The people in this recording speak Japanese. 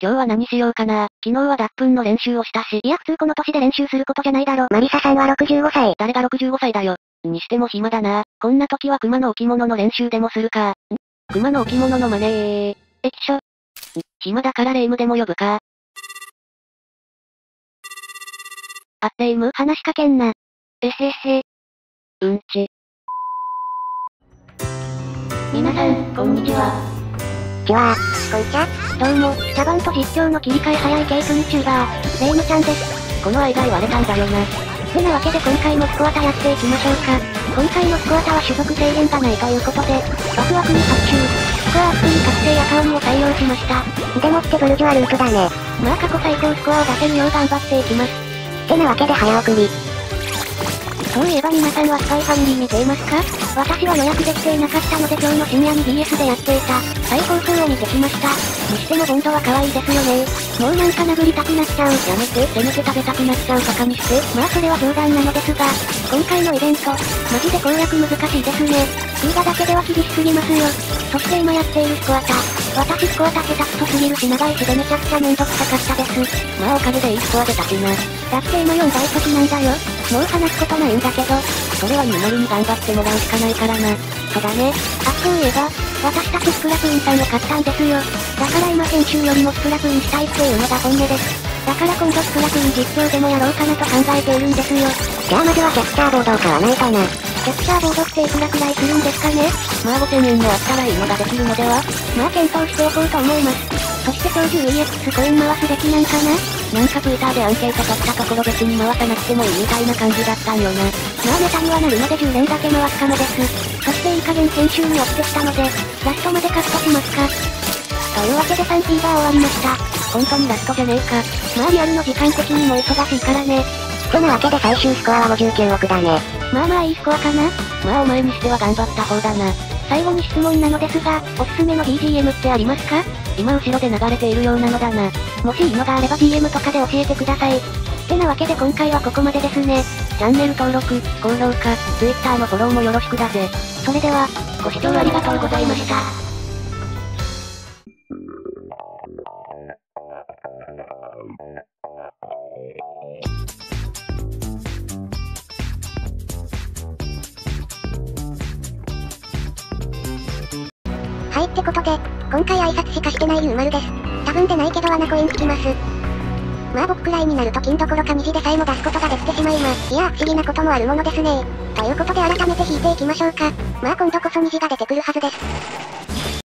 今日は何しようかな。昨日は脱粉の練習をしたし。いや普通この年で練習することじゃないだろ。マリサさんは65歳。誰が65歳だよ。にしても暇だな。こんな時は熊の置物の練習でもするか。ん熊の置物の真似ー。液晶。暇だからレイムでも呼ぶか。あ、レイム話しかけんな。えへへ。うんち。皆さん、こんにちは。ちはこんちゃどうも、茶番と実況の切り替え早い系 VTuber、レイムちゃんです。この間言われたんだよな。てなわけで今回もスコアタやっていきましょうか。今回のスコアタは種族制限がないということで、ワクワクに発注。スコアアップに確定アカウンを採用しました。でもってブルジョアループだね。まあ過去最高スコアを出せるよう頑張っていきます。てなわけで早送り。そういえば皆さんはスパイファミリー見ていますか？私は予約できていなかったので今日の深夜に BS でやっていた、再放送を見てきました。にしてもボンドは可愛いですよね。もうなんか殴りたくなっちゃう。やめて、せめて食べたくなっちゃうとかにして。まあそれは冗談なのですが、今回のイベント、マジで攻略難しいですね。フーダだけでは厳しすぎますよ。そして今やっているスコアタ。私スコアタ下手くそすぎるし長いしでめちゃくちゃめんどくさかったです。まあおかげでいいスコアでたしな。だって今4倍速なんだよ。もう話すことないんだけど。それは二丸に頑張ってもらうしかないからな。そうだね。あ、そういえば、私たちスプラトゥーンさんを買ったんですよ。だから今編集よりもスプラトゥーンしたいっていうのが本音です。だから今度スプラトゥーン実況でもやろうかなと考えているんですよ。じゃあまずはキャプチャーボードを買わないとな。キャプチャーボードっていくらくらいするんですかね？まあ5000円もあったらいいのができるのでは？まあ検討しておこうと思います。そして長寿 EX コイン回すべきなんかな？なんか Twitter でアンケート取ったところ別に回さなくてもいいみたいな感じだったんよな。まあネタにはなるので10連だけ回すかもです。そしていい加減編集に追ってきたので、ラストまでカットしますか。というわけで 3P が終わりました。本当にラストじゃねえか。まあリアルの時間的にも忙しいからね。てなわけで最終スコアは59億だね。まあまあいいスコアかなまあお前にしては頑張った方だな。最後に質問なのですが、おすすめの BGM ってありますか？今後ろで流れているようなのだな。もしいいのがあれば DM とかで教えてください。ってなわけで今回はここまでですね。チャンネル登録、高評価、Twitter のフォローもよろしくだぜ。それでは、ご視聴ありがとうございました。ってことで、今回挨拶しかしてないゆうまるです。多分でないけど罠コインつきます。まあ僕くらいになると金どころか虹でさえも出すことができてしまいます。いや不思議なこともあるものですねということで改めて引いていきましょうか。まあ今度こそ虹が出てくるはずです。